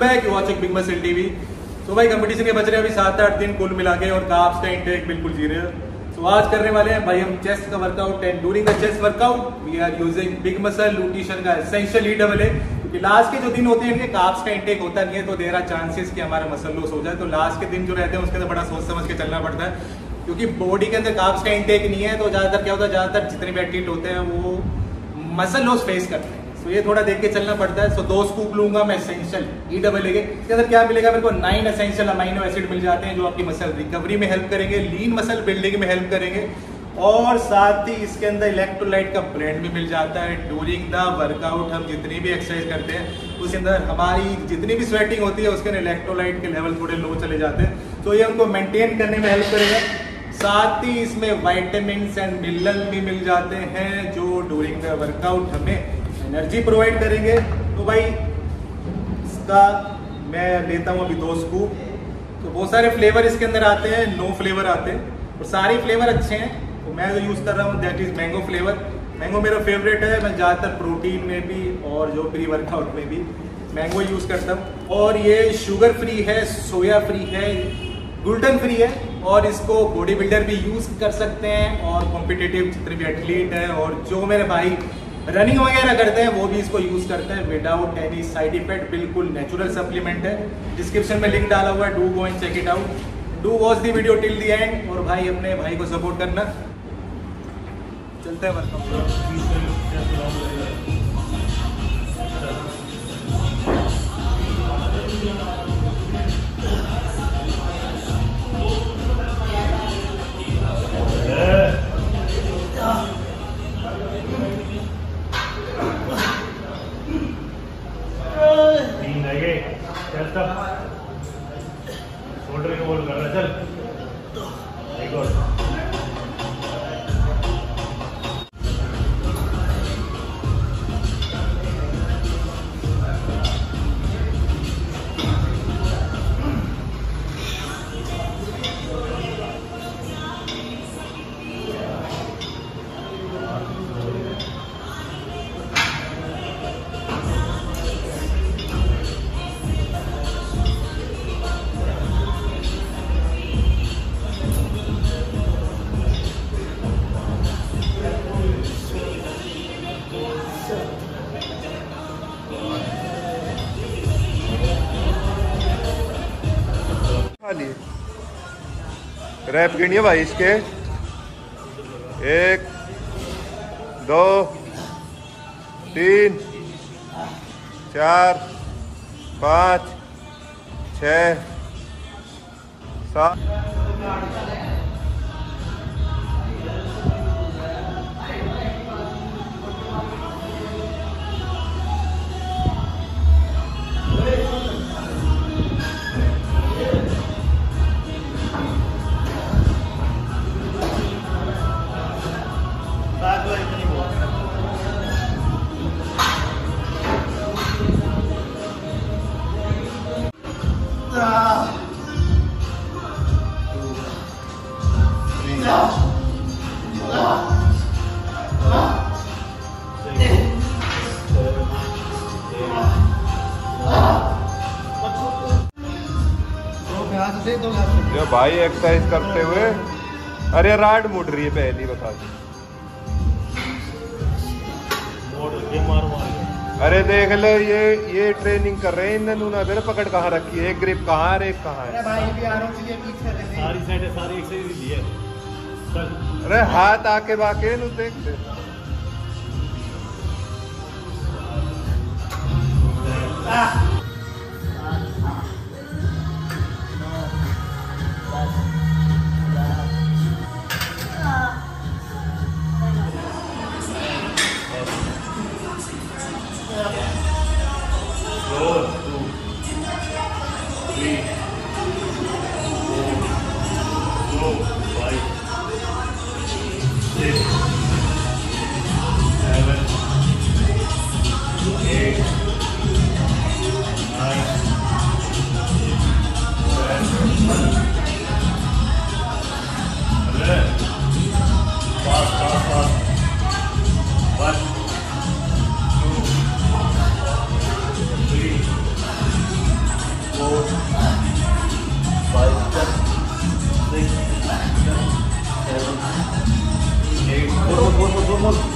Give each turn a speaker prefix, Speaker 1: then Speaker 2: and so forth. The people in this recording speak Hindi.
Speaker 1: Back you watching big muscle TV तो भाई कंपटीशन के बच रहे हैं अभी सात आठ दिन कुल मिला के और काप्स का इंटेक बिल्कुल ज़ीरो तो आज करने वाले हैं, भाई, हम चेस्ट का workout and during the chest workout we are using big muscle nutrition का एसेंशियल ई डबल है क्योंकि लास्ट के जो दिन होते हैं, इनके काप्स का इंटेक होता नहीं है तो देर आर चांसेस कि हमारा मसल लॉस हो जाए। तो लास्ट के दिन जो रहते हैं, उसके अंदर बड़ा सोच समझ के चलना पड़ता है, क्योंकि बॉडी के अंदर काप्स का इंटेक नहीं है तो ज़्यादातर क्या होता है, ज़्यादातर जितने भी एथलीट होते हैं, वो मसल लॉस फेस करते हैं। तो ये थोड़ा देख के चलना पड़ता है। सो दो स्कूप लूँगा मैं एसेंशियल ई डबल इसके अंदर क्या मिलेगा मेरे को? नाइन एसेंशियल अमाइनो एसिड मिल जाते हैं जो आपकी मसल रिकवरी में हेल्प करेंगे लीन मसल बिल्डिंग में हेल्प करेंगे। और साथ ही इसके अंदर इलेक्ट्रोलाइट का ब्लेंड भी मिल जाता है। ड्यूरिंग द वर्कआउट हम जितनी भी एक्सरसाइज करते हैं, उसके अंदर हमारी जितनी भी स्वेटिंग होती है, उसके अंदर इलेक्ट्रोलाइट के लेवल थोड़े लो चले जाते हैं। तो ये हमको मेंटेन करने में हेल्प करेगा। साथ ही इसमें वाइटामिन एंड मिनरल भी मिल जाते हैं, जो ड्यूरिंग द वर्कआउट हमें एनर्जी प्रोवाइड करेंगे। तो भाई, इसका मैं लेता हूँ अभी दो स्कूप तो बहुत सारे फ्लेवर इसके अंदर आते हैं नो फ्लेवर आते हैं। और सारे फ्लेवर अच्छे हैं। तो मैं जो यूज़ कर रहा हूँ that is mango flavour mango मेरा फेवरेट है। मैं ज़्यादातर प्रोटीन में भी और जो प्री वर्कआउट में भी मैंगो यूज़ करता हूँ। और ये शुगर फ्री है सोया फ्री है ग्लूटन फ्री है। और इसको बॉडी बिल्डर भी यूज़ कर सकते हैं। और कॉम्पिटेटिव जितने भी एथलीट हैं और जो मेरे भाई रनिंग वगैरह करते हैं, वो भी इसको यूज़ करते हैं। विदाउट एनी साइड इफ़ेक्ट बिल्कुल नेचुरल सप्लीमेंट है। डिस्क्रिप्शन में लिंक डाला हुआ है do go and check it out do watch the video till the end और भाई अपने भाई को सपोर्ट करना। चलते हैं
Speaker 2: चल शोल्डर के बोल कर रहा चल।
Speaker 3: रैप गिनिए भाई इसके? एक दो तीन चार पाँच छ सात। ये भाई एक्सरसाइज करते हुए अरे राड मुड़ रही है पहली बता दी। अरे देख लो ये ये ट्रेनिंग कर रहे हैं इन्होंने ना मेरे पकड़ कहाँ रखी है एक ग्रिप कहाँ है एक कहाँ है।
Speaker 2: सारी साइड सारी एक्सरसाइज दी है।
Speaker 3: अरे हाथ आके बाके देख
Speaker 2: टू थ्री almost